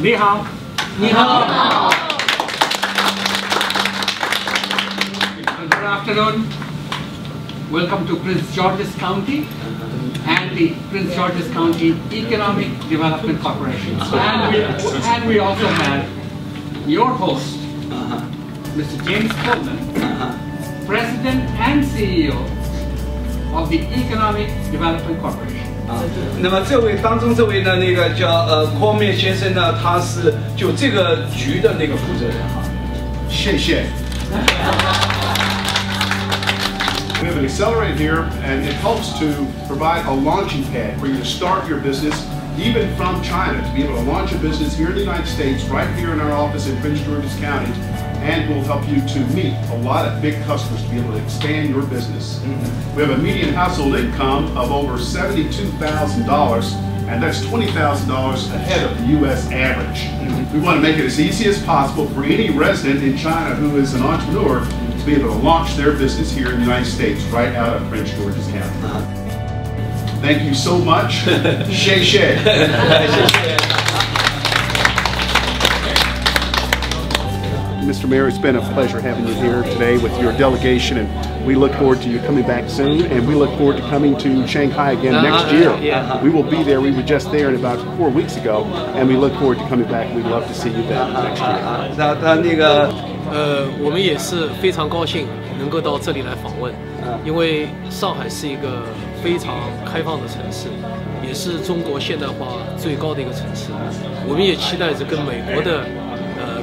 你好，你好。 Good afternoon. Welcome to Prince George's County and the Prince George's County Economic Development Corporation. And we, and we also have your host, Mr. James Coleman, President and CEO of the Economic Development Corporation. 啊，那么这位当中这位呢，那个叫呃郭面先生呢，他是就这个局的那个负责人哈。谢谢。We have an accelerator here, and it helps to provide a launching pad for you to start your business, even from China, to be able to launch a business here in the United States, right here in our office in Prince George's County, and will help you to meet a lot of big customers to be able to expand your business. Mm-hmm. We have a median household income of over $72,000, and that's $20,000 ahead of the U.S. average. Mm-hmm. We want to make it as easy as possible for any resident in China who is an entrepreneur to be able to launch their business here in the United States right out of Prince George's County. Thank you so much. Shay Shay. Mr. Mayor, it's been a pleasure having you here today with your delegation, and we look forward to you coming back soon. And we look forward to coming to Shanghai again next year. yeah. We will be there. We were just there about four weeks ago, and we look forward to coming back. We'd love to see you then next year. 啊，他他那个呃，我们也是非常高兴能够到这里来访问，因为上海是一个非常开放的城市，也是中国现代化最高的一个城市。我们也期待着跟美国的呃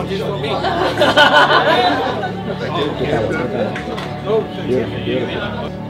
我去生病。哈哈哈哈哈！